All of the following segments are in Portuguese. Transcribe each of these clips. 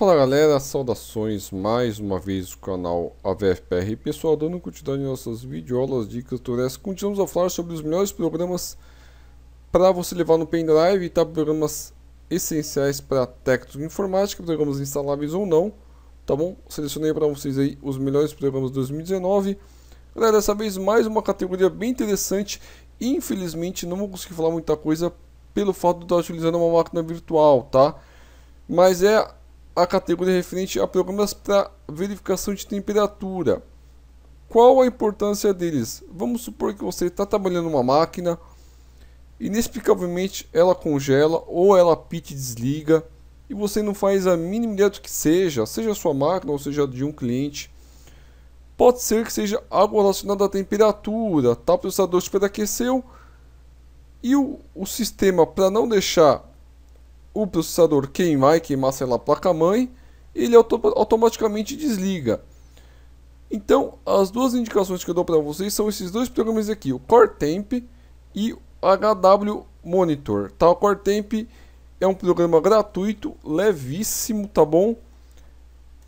Fala galera, saudações mais uma vez do canal AVFPR Pessoal, dando continuidade em nossas videoaulas, dicas, tutoriais Continuamos a falar sobre os melhores programas para você levar no pendrive tá? Programas essenciais para técnicos de informática, programas instaláveis ou não Tá bom? Selecionei para vocês aí os melhores programas de 2019 Galera, dessa vez mais uma categoria bem interessante Infelizmente não vou conseguir falar muita coisa pelo fato de estar utilizando uma máquina virtual, tá? Mas é a categoria referente a programas para verificação de temperatura. Qual a importância deles? Vamos supor que você está trabalhando uma máquina, inexplicavelmente ela congela ou ela pite desliga e você não faz a mínima ideia do que seja, seja sua máquina ou seja de um cliente. Pode ser que seja algo relacionado à temperatura, tá? processador superaqueceu e o, o sistema para não deixar o processador queimar e queimar, sei lá, a placa-mãe, ele auto automaticamente desliga. Então, as duas indicações que eu dou para vocês são esses dois programas aqui, o Core Temp e o HW Monitor. Tá? O Core Temp é um programa gratuito, levíssimo, tá bom?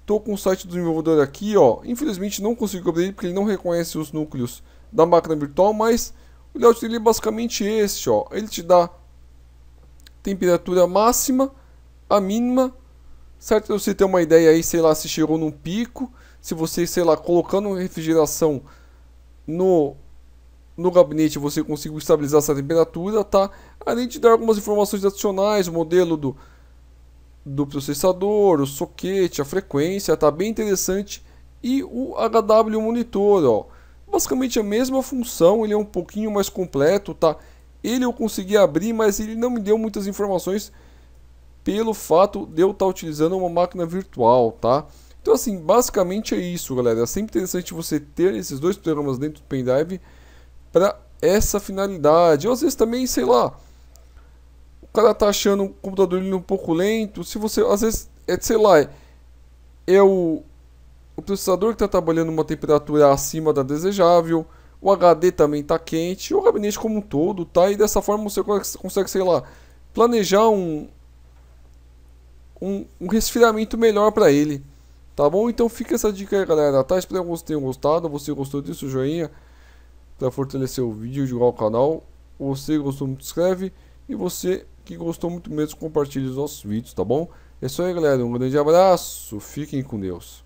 Tô com o site do desenvolvedor aqui, ó. Infelizmente não consigo abrir porque ele não reconhece os núcleos da máquina virtual, mas o layout dele é basicamente esse, ó. Ele te dá temperatura máxima, a mínima, certo? Você ter uma ideia aí, sei lá, se chegou num pico, se você, sei lá, colocando refrigeração no no gabinete você conseguiu estabilizar essa temperatura, tá? Além de dar algumas informações adicionais, o modelo do, do processador, o soquete, a frequência, tá bem interessante. E o HW monitor, ó, basicamente a mesma função, ele é um pouquinho mais completo, tá? Ele eu consegui abrir, mas ele não me deu muitas informações pelo fato de eu estar utilizando uma máquina virtual, tá? Então assim, basicamente é isso, galera. É sempre interessante você ter esses dois programas dentro do pendrive para essa finalidade. Ou às vezes também, sei lá, o cara tá achando o computador um pouco lento. Se você, às vezes, é, sei lá, é o, o processador que está trabalhando uma temperatura acima da desejável o HD também está quente, o gabinete como um todo, tá? E dessa forma você consegue, sei lá, planejar um, um, um resfriamento melhor para ele, tá bom? Então fica essa dica aí, galera, tá? Espero que vocês tenham gostado, você gostou disso, joinha, para fortalecer o vídeo, jogar o canal. Você gostou, muito, inscreve, e você que gostou muito mesmo, compartilhe os nossos vídeos, tá bom? É isso aí, galera, um grande abraço, fiquem com Deus.